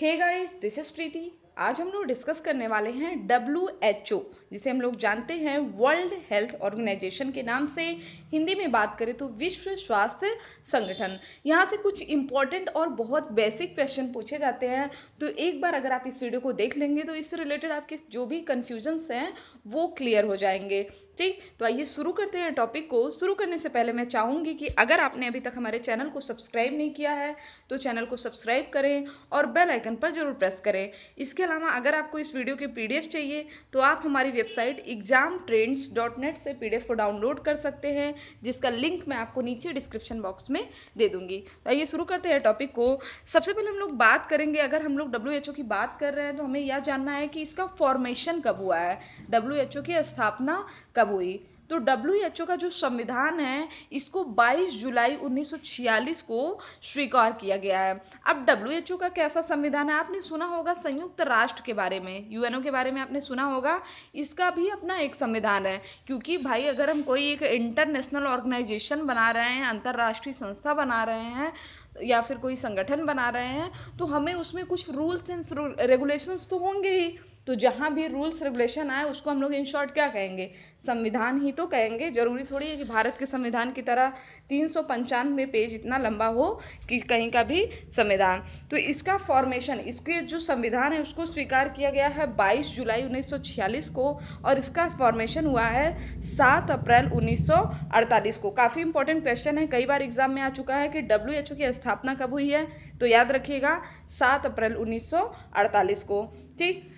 Hey guys this is Preeti आज हम लोग डिस्कस करने वाले हैं डब्ल्यू एच ओ जिसे हम लोग जानते हैं वर्ल्ड हेल्थ ऑर्गेनाइजेशन के नाम से। हिंदी में बात करें तो विश्व स्वास्थ्य संगठन। यहाँ से कुछ इंपॉर्टेंट और बहुत बेसिक क्वेश्चन पूछे जाते हैं। तो एक बार अगर आप इस वीडियो को देख लेंगे तो इससे रिलेटेड आपके जो भी कन्फ्यूजन्स हैं, वो क्लियर हो जाएँगे। ठीक? तो आइए शुरू करते हैं टॉपिक को। शुरू करने से पहले मैं चाहूँगी कि अगर आपने अभी तक हमारे चैनल को सब्सक्राइब नहीं किया है तो चैनल को सब्सक्राइब करें और बेल आइकन पर ज़रूर प्रेस करें। इसके अलावा अगर आपको इस वीडियो की पीडीएफ चाहिए तो आप हमारी वेबसाइट एग्ज़ाम से पीडीएफ को डाउनलोड कर सकते हैं, जिसका लिंक मैं आपको नीचे डिस्क्रिप्शन बॉक्स में दे दूँगी। तो आइए शुरू करते हैं टॉपिक को। सबसे पहले हम लोग बात करेंगे, अगर हम लोग WHO की बात कर रहे हैं तो हमें यह जानना है कि इसका फॉर्मेशन कब हुआ है? WHO की स्थापना कब हुई? तो डब्ल्यू एच ओ का जो संविधान है, इसको 22 जुलाई 1946 को स्वीकार किया गया है। अब डब्ल्यू एच ओ का कैसा संविधान है? आपने सुना होगा संयुक्त राष्ट्र के बारे में यूएनओ के बारे में आपने सुना होगा। इसका भी अपना एक संविधान है, क्योंकि भाई अगर हम कोई एक इंटरनेशनल ऑर्गेनाइजेशन बना रहे हैं, अंतर्राष्ट्रीय संस्था बना रहे हैं, या फिर कोई संगठन बना रहे हैं तो हमें उसमें कुछ रूल्स एंड रेगुलेशंस तो होंगे ही। तो जहाँ भी रूल्स रेगुलेशन आए, उसको हम लोग इन शॉर्ट क्या कहेंगे? संविधान ही तो कहेंगे। ज़रूरी थोड़ी है कि भारत के संविधान की तरह तीन सौ पंचानवे पेज इतना लंबा हो कि कहीं का भी संविधान। तो इसका फॉर्मेशन इसके जो संविधान है, उसको स्वीकार किया गया है 22 जुलाई 1946 को और इसका फॉर्मेशन हुआ है 7 अप्रैल 1948 को। काफ़ी इंपॉर्टेंट क्वेश्चन है। कई बार एग्ज़ाम में आ चुका है कि WHO की स्थापना कब हुई है? तो याद रखिएगा, सात अप्रैल उन्नीस सौ अड़तालीस को। ठीक?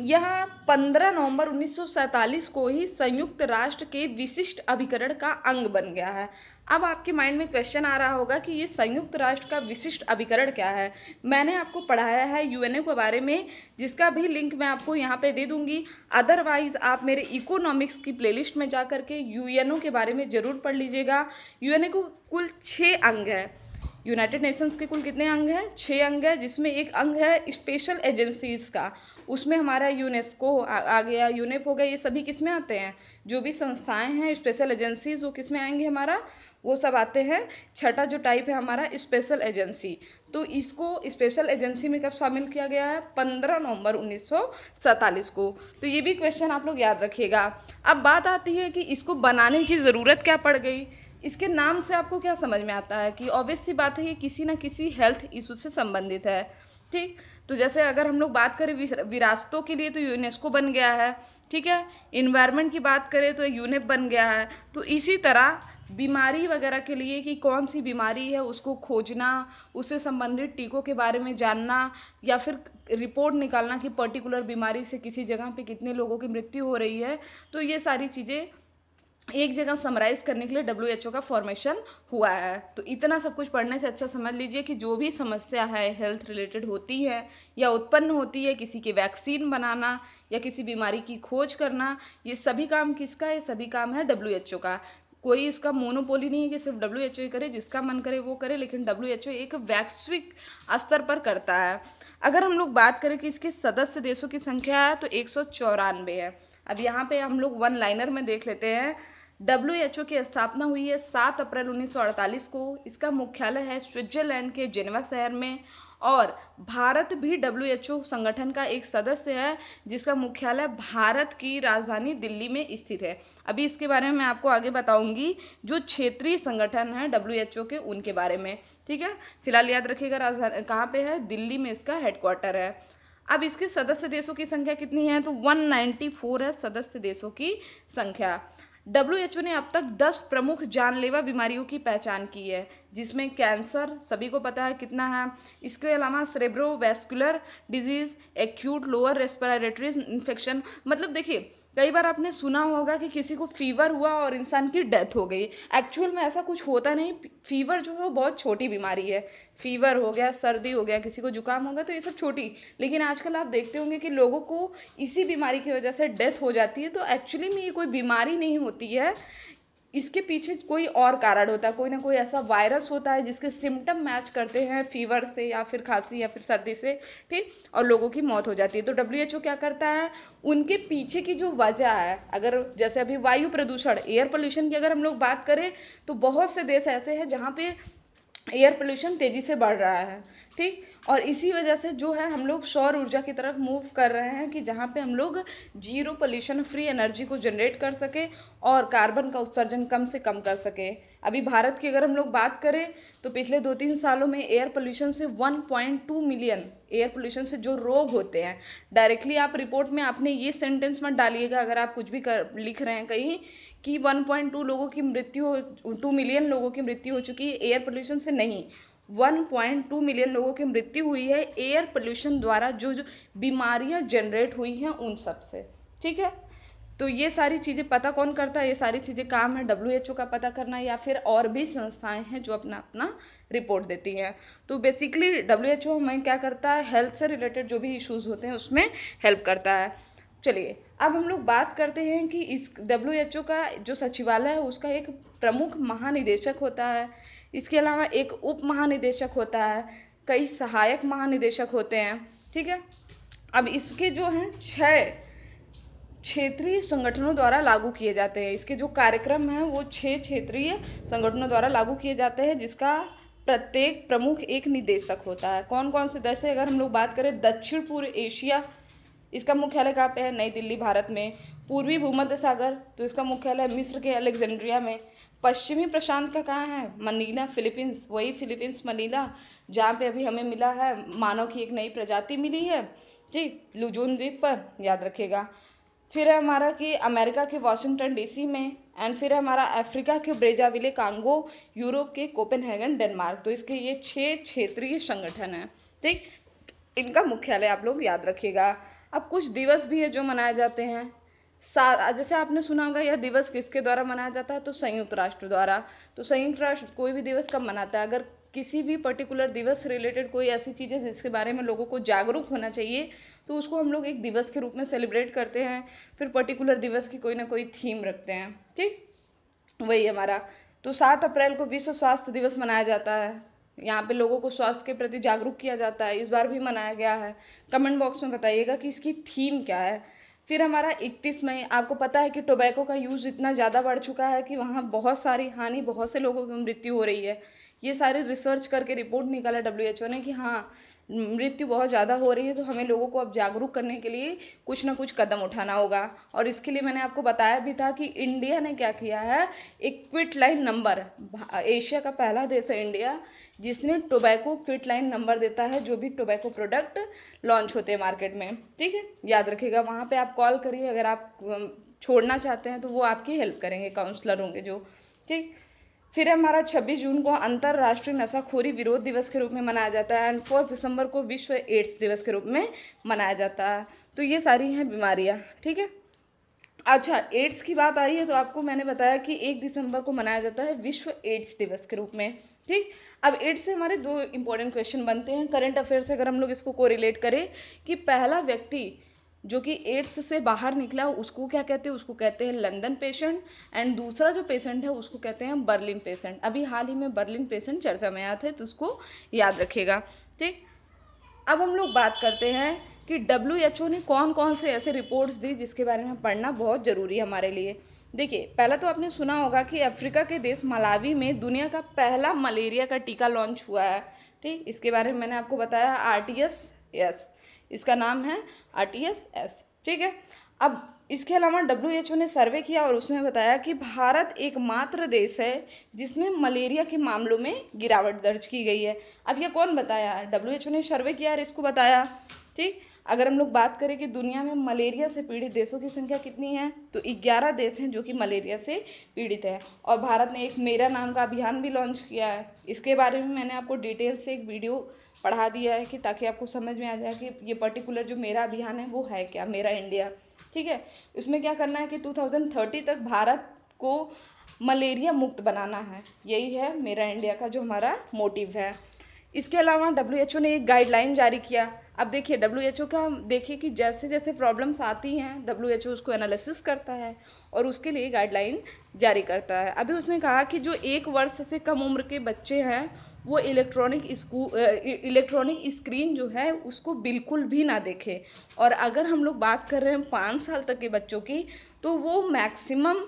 यह 15 नवंबर 1947 को ही संयुक्त राष्ट्र के विशिष्ट अभिकरण का अंग बन गया है। अब आपके माइंड में क्वेश्चन आ रहा होगा कि ये संयुक्त राष्ट्र का विशिष्ट अभिकरण क्या है? मैंने आपको पढ़ाया है यूएनए के बारे में, जिसका भी लिंक मैं आपको यहाँ पे दे दूँगी। अदरवाइज़ आप मेरे इकोनॉमिक्स की प्लेलिस्ट में जा कर के यूएनओ के बारे में ज़रूर पढ़ लीजिएगा। यूएनए को कुल छः अंग है। यूनाइटेड नेशंस के कुल कितने अंग हैं? छः अंग है जिसमें एक अंग है स्पेशल एजेंसीज का। उसमें हमारा यूनेस्को आ, आ गया यूनेप हो गया ये सभी किसमें आते हैं? जो भी संस्थाएँ हैं स्पेशल एजेंसीज वो किसमें आएँगे हमारा? वो सब आते हैं। छठा जो टाइप है हमारा स्पेशल एजेंसी तो इसको स्पेशल एजेंसी में कब शामिल किया गया है? पंद्रह नवंबर उन्नीस सौ सैंतालीस को। तो ये भी क्वेश्चन आप लोग याद रखिएगा। अब बात आती है कि इसको बनाने की ज़रूरत क्या पड़ गई? इसके नाम से आपको क्या समझ में आता है कि ऑब्वियस सी बात है ये किसी ना किसी हेल्थ इशू से संबंधित है, ठीक? तो जैसे अगर हम लोग बात करें विरासतों के लिए तो यूनेस्को बन गया है, ठीक है? इन्वायरमेंट की बात करें तो यूनेप बन गया है। तो इसी तरह बीमारी वगैरह के लिए कि कौन सी बीमारी है, उसको खोजना, उससे संबंधित टीकों के बारे में जानना, या फिर रिपोर्ट निकालना कि पर्टिकुलर बीमारी से किसी जगह पे कितने लोगों की मृत्यु हो रही है तो ये सारी चीज़ें एक जगह समराइज करने के लिए डब्ल्यू एच ओ का फॉर्मेशन हुआ है। तो इतना सब कुछ पढ़ने से अच्छा समझ लीजिए कि जो भी समस्या है हेल्थ रिलेटेड होती है या उत्पन्न होती है, किसी की वैक्सीन बनाना या किसी बीमारी की खोज करना, ये सभी काम किसका है? सभी काम है डब्ल्यू एच ओ का। कोई इसका मोनोपोली नहीं है कि सिर्फ़ डब्ल्यू एच ओ करे, जिसका मन करे वो करे, लेकिन डब्ल्यू एच ओ एक वैश्विक स्तर पर करता है। अगर हम लोग बात करें कि इसके सदस्य देशों की संख्या है तो एक सौ चौरानवे है। अब यहाँ पे हम लोग वन लाइनर में देख लेते हैं। डब्ल्यू एच ओ की स्थापना हुई है सात अप्रैल 1948 को। इसका मुख्यालय है स्विट्जरलैंड के जेनेवा शहर में। और भारत भी डब्ल्यू एच ओ संगठन का एक सदस्य है, जिसका मुख्यालय भारत की राजधानी दिल्ली में स्थित है। अभी इसके बारे में मैं आपको आगे बताऊँगी, जो क्षेत्रीय संगठन है डब्ल्यू एच ओ के, उनके बारे में। ठीक है? फ़िलहाल याद रखिएगा, राजधानी कहाँ पे है? दिल्ली में इसका हेडक्वार्टर है। अब इसके सदस्य देशों की संख्या कितनी है? तो 194 है सदस्य देशों की संख्या। डब्ल्यूएचओ ने अब तक 10 प्रमुख जानलेवा बीमारियों की पहचान की है। जिसमें कैंसर, सभी को पता है कितना है। इसके अलावा cerebrovascular disease acute lower respiratory infection मतलब देखिए, कई बार आपने सुना होगा कि किसी को फीवर हुआ और इंसान की डेथ हो गई। एक्चुअल में ऐसा कुछ होता नहीं फीवर जो है वो बहुत छोटी बीमारी है। फीवर हो गया, सर्दी हो गया, किसी को जुकाम हो गया तो ये सब छोटी। लेकिन आजकल आप देखते होंगे कि लोगों को इसी बीमारी की वजह से डेथ हो जाती है तो एक्चुअली में ये कोई बीमारी नहीं होती है। इसके पीछे कोई और कारण होता है कोई ना कोई ऐसा वायरस होता है जिसके सिम्टम मैच करते हैं फीवर से या फिर खांसी या फिर सर्दी से, ठीक? और लोगों की मौत हो जाती है। तो डब्ल्यू एच ओ क्या करता है? उनके पीछे की जो वजह है, अगर जैसे अभी वायु प्रदूषण एयर पोल्यूशन की अगर हम लोग बात करें तो बहुत से देश ऐसे हैं जहाँ पे एयर पोल्यूशन तेज़ी से बढ़ रहा है। ठीक? और इसी वजह से जो है हम लोग सौर ऊर्जा की तरफ़ मूव कर रहे हैं कि जहाँ पे हम लोग ज़ीरो पोल्यूशन फ्री एनर्जी को जनरेट कर सके और कार्बन का उत्सर्जन कम से कम कर सके। अभी भारत की अगर हम लोग बात करें तो पिछले दो तीन सालों में एयर पोल्यूशन से 1.2 मिलियन एयर पोल्यूशन से जो रोग होते हैं डायरेक्टली आप रिपोर्ट में आपने ये सेंटेंस मत डालिएगा अगर आप कुछ भी कर, लिख रहे हैं कहीं, कि 1.2 लोगों की मृत्यु टू मिलियन लोगों की मृत्यु हो चुकी है एयर पोल्यूशन से नहीं। 1.2 मिलियन लोगों की मृत्यु हुई है एयर पोल्यूशन द्वारा, जो जो बीमारियाँ जनरेट हुई हैं उन सबसे। ठीक है? तो ये सारी चीज़ें पता कौन करता है? ये सारी चीज़ें काम है डब्ल्यू एच ओ का पता करना या फिर और भी संस्थाएँ हैं जो अपना अपना रिपोर्ट देती हैं। तो बेसिकली डब्ल्यू एच ओ हमें क्या करता है? हेल्थ से रिलेटेड जो भी इश्यूज़ होते हैं उसमें हेल्प करता है। चलिए, अब हम लोग बात करते हैं कि इस डब्ल्यू एच ओ का जो सचिवालय है उसका एक प्रमुख महानिदेशक होता है। इसके अलावा एक उप महानिदेशक होता है, कई सहायक महानिदेशक होते हैं, ठीक है? अब इसके जो हैं छः क्षेत्रीय संगठनों द्वारा लागू किए जाते हैं। इसके जो कार्यक्रम हैं, वो छः क्षेत्रीय संगठनों द्वारा लागू किए जाते हैं, जिसका प्रत्येक प्रमुख एक निदेशक होता है। कौन कौन से? जैसे अगर हम लोग बात करें, दक्षिण पूर्व एशिया, इसका मुख्यालय कहाँ पे है? नई दिल्ली, भारत में। पूर्वी भूमध्य सागर तो इसका मुख्यालय मिस्र के अलेक्जेंड्रिया में। पश्चिमी प्रशांत का कहाँ है? Manila, Philippines. वही फिलीपींस मनीला, जहाँ पे अभी हमें मिला है, मानव की एक नई प्रजाति मिली है। ठीक लुजून द्वीप पर, याद रखेगा फिर है हमारा कि अमेरिका के वाशिंगटन डीसी में एंड फिर हमारा अफ्रीका के ब्रेजाविले कांगो, यूरोप के कोपेनहेगन, डेनमार्क। तो इसके ये छः क्षेत्रीय संगठन हैं। ठीक इनका मुख्यालय आप लोग याद रखिएगा। अब कुछ दिवस भी है जो मनाए जाते हैं। सा जैसे आपने सुना होगा, यह दिवस किसके द्वारा मनाया जाता है? तो संयुक्त राष्ट्र द्वारा। तो संयुक्त राष्ट्र कोई भी दिवस कब मनाता है? अगर किसी भी पर्टिकुलर दिवस रिलेटेड कोई ऐसी चीज़ है जिसके बारे में लोगों को जागरूक होना चाहिए तो उसको हम लोग एक दिवस के रूप में सेलिब्रेट करते हैं। फिर पर्टिकुलर दिवस की कोई ना कोई थीम रखते हैं। ठीक? वही हमारा। तो सात अप्रैल को विश्व स्वास्थ्य दिवस मनाया जाता है। यहाँ पे लोगों को स्वास्थ्य के प्रति जागरूक किया जाता है। इस बार भी मनाया गया है। कमेंट बॉक्स में बताइएगा कि इसकी थीम क्या है। फिर हमारा इकतीस मई, आपको पता है कि टोबैको का यूज़ इतना ज़्यादा बढ़ चुका है कि वहाँ बहुत सारी हानि, बहुत से लोगों की मृत्यु हो रही है। ये सारे रिसर्च करके रिपोर्ट निकाला डब्ल्यू एच ओ ने कि हाँ मृत्यु बहुत ज़्यादा हो रही है तो हमें लोगों को अब जागरूक करने के लिए कुछ ना कुछ कदम उठाना होगा। और इसके लिए मैंने आपको बताया भी था कि इंडिया ने क्या किया है, एक क्विट लाइन नंबर एशिया का पहला देश है इंडिया जिसने टोबैको क्विट लाइन नंबर देता है, जो भी टोबैको प्रोडक्ट लॉन्च होते हैं मार्केट में। ठीक है? याद रखिएगा, वहाँ पर आप कॉल करिए, अगर आप छोड़ना चाहते हैं तो वो आपकी हेल्प करेंगे काउंसलर होंगे जो। ठीक? फिर हमारा 26 जून को अंतर्राष्ट्रीय नशाखोरी विरोध दिवस के रूप में मनाया जाता है एंड फ़र्स्ट दिसंबर को विश्व एड्स दिवस के रूप में मनाया जाता है। तो ये सारी हैं बीमारियाँ, ठीक है? अच्छा एड्स की बात आई है तो आपको मैंने बताया कि एक दिसंबर को मनाया जाता है विश्व एड्स दिवस के रूप में, ठीक? अब एड्स से हमारे दो इंपॉर्टेंट क्वेश्चन बनते हैं। करंट अफेयर से अगर हम लोग इसको कोरिलेट करें कि पहला व्यक्ति जो कि एड्स से बाहर निकला, उसको क्या कहते हैं? उसको कहते हैं लंदन पेशेंट एंड दूसरा जो पेशेंट है, उसको कहते हैं बर्लिन पेशेंट अभी हाल ही में बर्लिन पेशेंट चर्चा में आया थे तो उसको याद रखेगा ठीक? अब हम लोग बात करते हैं कि डब्ल्यू एच ओ ने कौन कौन से ऐसे रिपोर्ट्स दी जिसके बारे में पढ़ना बहुत ज़रूरी है हमारे लिए। देखिए, पहला तो आपने सुना होगा कि अफ्रीका के देश मलावी में दुनिया का पहला मलेरिया का टीका लॉन्च हुआ है, ठीक? इसके बारे में मैंने आपको बताया आर टी एस यस इसका नाम है आर टी एस एस। ठीक है? अब इसके अलावा डब्ल्यू एच ओ ने सर्वे किया और उसमें बताया कि भारत एकमात्र देश है जिसमें मलेरिया के मामलों में गिरावट दर्ज की गई है। अब यह कौन बताया? डब्ल्यू एच ओ ने सर्वे किया और इसको बताया। ठीक? अगर हम लोग बात करें कि दुनिया में मलेरिया से पीड़ित देशों की संख्या कितनी है तो 11 देश हैं जो कि मलेरिया से पीड़ित है। और भारत ने एक मेरा नाम का अभियान भी लॉन्च किया है। इसके बारे में मैंने आपको डिटेल से एक वीडियो पढ़ा दिया है कि ताकि आपको समझ में आ जाए कि ये पर्टिकुलर जो मेरा अभियान है वो है क्या, मेरा इंडिया ठीक है? इसमें क्या करना है कि 2030 तक भारत को मलेरिया मुक्त बनाना है। यही है मेरा इंडिया का जो हमारा मोटिव है। इसके अलावा डब्ल्यूएचओ ने एक गाइडलाइन जारी किया। अब देखिए डब्ल्यू एच ओ का देखिए कि जैसे जैसे प्रॉब्लम्स आती हैं डब्ल्यू एच ओ उसको एनालिसिस करता है और उसके लिए गाइडलाइन जारी करता है। अभी उसने कहा कि जो एक वर्ष से कम उम्र के बच्चे हैं वो इलेक्ट्रॉनिक स्कू इलेक्ट्रॉनिक स्क्रीन जो है, उसको बिल्कुल भी ना देखे। और अगर हम लोग बात कर रहे हैं पाँच साल तक के बच्चों की तो वो मैक्सिमम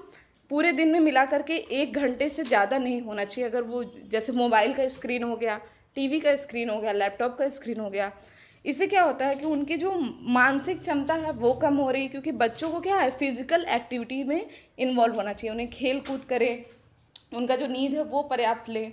पूरे दिन में मिला करके एक घंटे से ज़्यादा नहीं होना चाहिए। अगर वो जैसे मोबाइल का स्क्रीन हो गया टीवी का स्क्रीन हो गया लैपटॉप का स्क्रीन हो गया, इससे क्या होता है कि उनकी जो मानसिक क्षमता है वो कम हो रही है, क्योंकि बच्चों को क्या है फ़िज़िकल एक्टिविटी में इन्वॉल्व होना चाहिए। उन्हें खेल कूद करें, उनका जो नींद है वो पर्याप्त ले,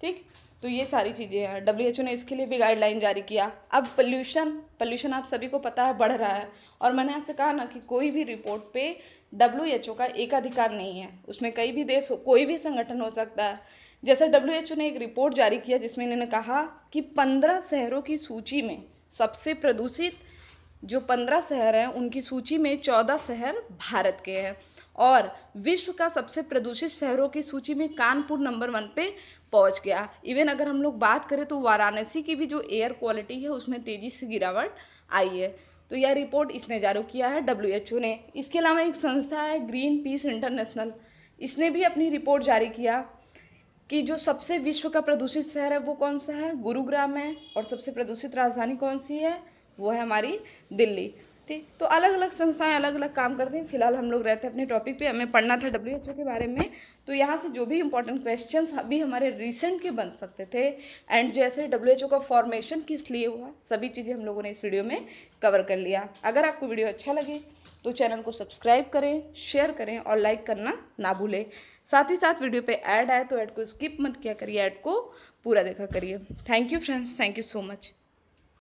ठीक? तो ये सारी चीज़ें हैं। WHO ने इसके लिए भी गाइडलाइन जारी किया। अब पोल्यूशन पोल्यूशन आप सभी को पता है, बढ़ रहा है। और मैंने आपसे कहा ना कि कोई भी रिपोर्ट पे डब्ल्यू एच ओ का एक अधिकार नहीं है। उसमें कई भी देश हो, कोई भी संगठन हो सकता है। जैसे डब्ल्यू एच ओ ने एक रिपोर्ट जारी किया जिसमें इन्होंने कहा कि पंद्रह शहरों की सूची में सबसे प्रदूषित जो पंद्रह शहर हैं, उनकी सूची में चौदह शहर भारत के हैं। और विश्व का सबसे प्रदूषित शहरों की सूची में कानपुर नंबर वन पे पहुँच गया। इवन अगर हम लोग बात करें तो वाराणसी की भी जो एयर क्वालिटी है, उसमें तेज़ी से गिरावट आई है। तो यह रिपोर्ट इसने जारी किया है डब्ल्यू ने। इसके अलावा एक संस्था है ग्रीन पीस इंटरनेशनल इसने भी अपनी रिपोर्ट जारी किया कि जो सबसे विश्व का प्रदूषित शहर है, वो कौन सा है? गुरुग्राम है और सबसे प्रदूषित राजधानी कौन सी है? वो है हमारी दिल्ली। ठीक तो अलग अलग संस्थाएँ अलग अलग काम करते हैं। फ़िलहाल हम लोग रहते हैं अपने टॉपिक पे। हमें पढ़ना था डब्ल्यू एच ओ के बारे में। तो यहाँ से जो भी इंपॉर्टेंट क्वेश्चन अभी हमारे रिसेंट के बन सकते थे। एंड जैसे डब्ल्यू एच ओ का फॉर्मेशन किस लिए हुआ, सभी चीज़ें हम लोगों ने इस वीडियो में कवर कर लिया। अगर आपको वीडियो अच्छा लगे तो चैनल को सब्सक्राइब करें शेयर करें और लाइक करना ना भूलें। साथ ही साथ वीडियो पे ऐड आए तो ऐड को स्किप मत किया करिए। ऐड को पूरा देखा करिए। Thank you friends thank you so much